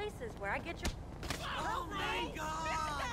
places where I get your... Oh my god!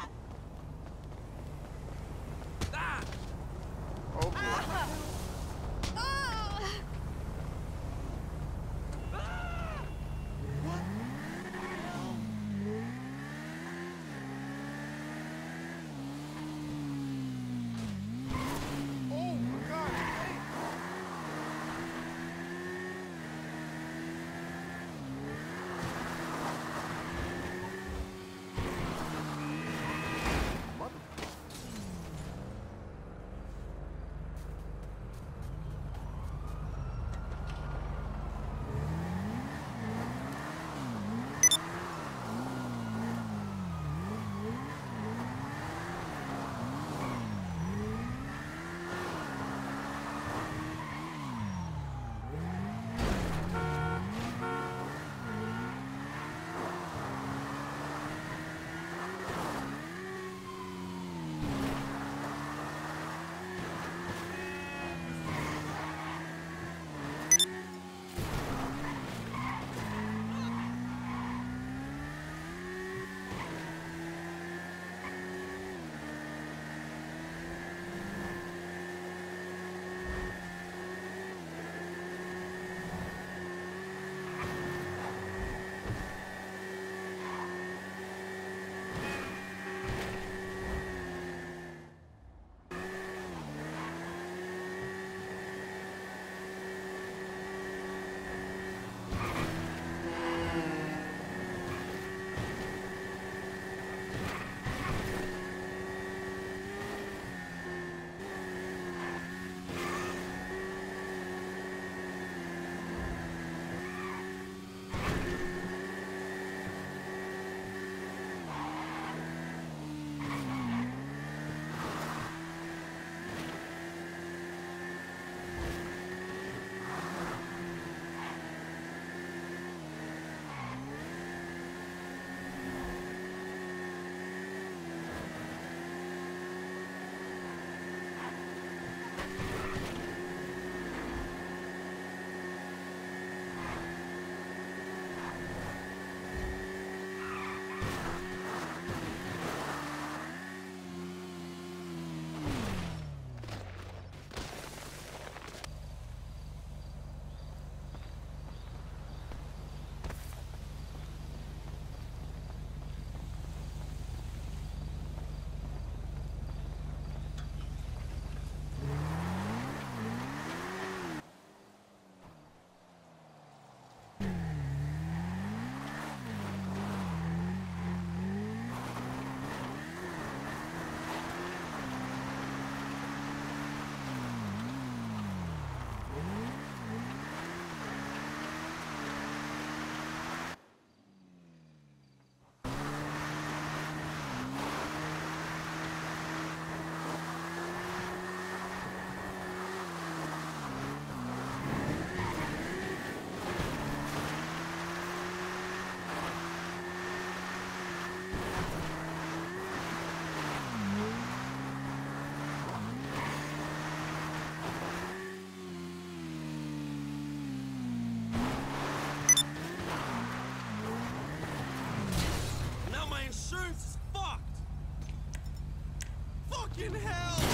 Fucking hell!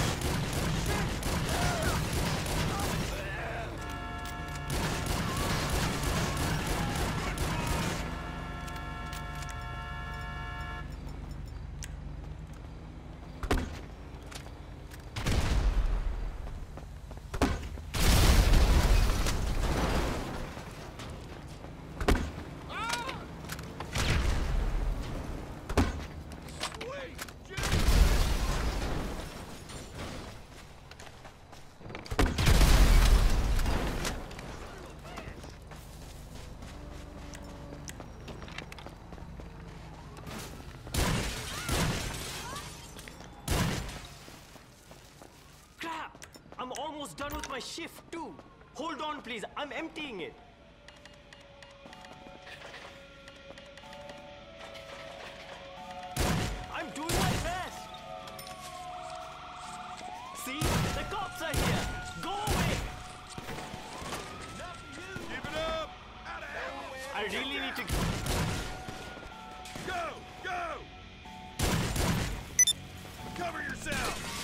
done with my shift too. Hold on, please. I'm emptying it. I'm doing my best. See? The cops are here. Go away. Keep it up. Out of here. I really need to... Go! Go! Cover yourself!